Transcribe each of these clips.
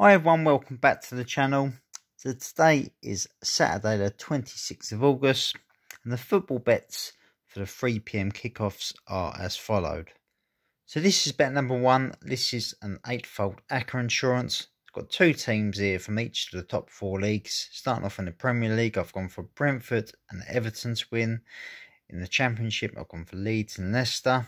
Hi everyone, welcome back to the channel. So today is Saturday the 26th of August and the football bets for the 3pm kickoffs are as followed. So this is bet number one. This is an eightfold ACCA insurance. It's got two teams here from each of the top four leagues. Starting off in the Premier League, I've gone for Brentford and Everton to win. In the Championship, I've gone for Leeds and Leicester.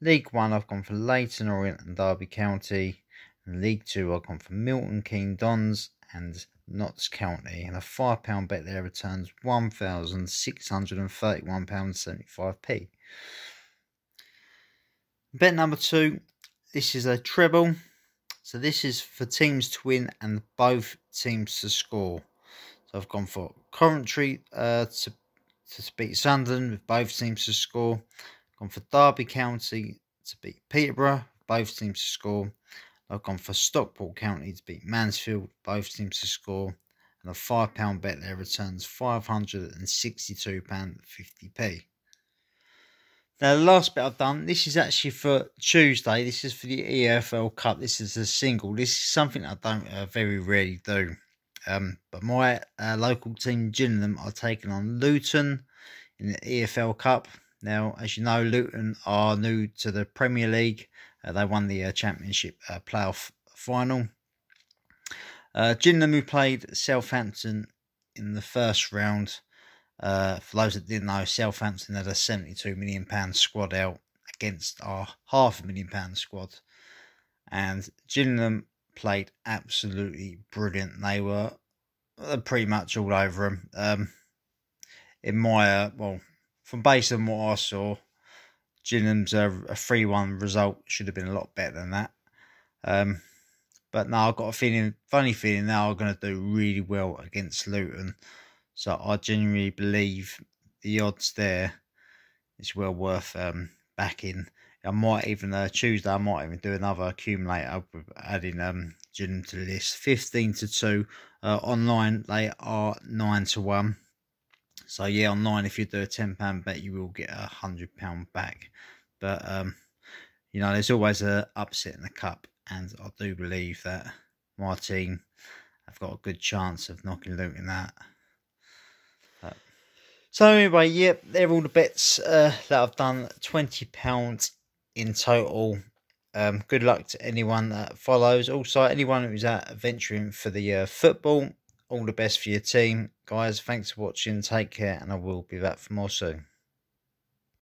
League One, I've gone for Leyton Orient and Derby County. In League Two, I've gone for Milton Keynes Dons and Notts County. And a £5 bet there returns £1,631.75p. Bet number two, this is a treble. So this is for teams to win and both teams to score. So I've gone for Coventry uh, to, to beat Sunderland with both teams to score. Gone for Derby County to beat Peterborough, both teams to score. I've gone for Stockport County to beat Mansfield, both teams to score. And a £5 bet there returns £562.50p. Now, the last bit I've done, this is actually for Tuesday. This is for the EFL Cup. This is a single. This is something I don't uh, very rarely do. Um, but my uh, local team, Gillingham, are taking on Luton in the EFL Cup. Now, as you know, Luton are new to the Premier League. Uh, they won the uh, Championship uh, playoff final. Uh, Gillingham, who played Southampton in the first round, uh, for those that didn't know, Southampton had a £72 million squad out against our half a million pound squad. And Gillingham played absolutely brilliant. They were pretty much all over them. Um, in my, uh, well, from based on what I saw, Gillingham's a, 3 1 result should have been a lot better than that. Um, but now I've got a feeling, funny feeling now I'm going to do really well against Luton. So I genuinely believe the odds there is well worth um, backing. I might even uh, Tuesday. I might even do another accumulator adding um to the list. Fifteen to two uh, online. They are nine to one. So yeah, online if you do a ten pound bet, you will get a hundred pound back. But um, you know, there's always a upset in the cup, and I do believe that my team have got a good chance of knocking Luton out. But, so anyway, yep, yeah, they're all the bets uh, that I've done. Twenty pounds in total. Um, good luck to anyone that follows. Also, anyone who's out venturing for the uh, football all the best for your team. Guys, thanks for watching. Take care, and I will be back for more soon.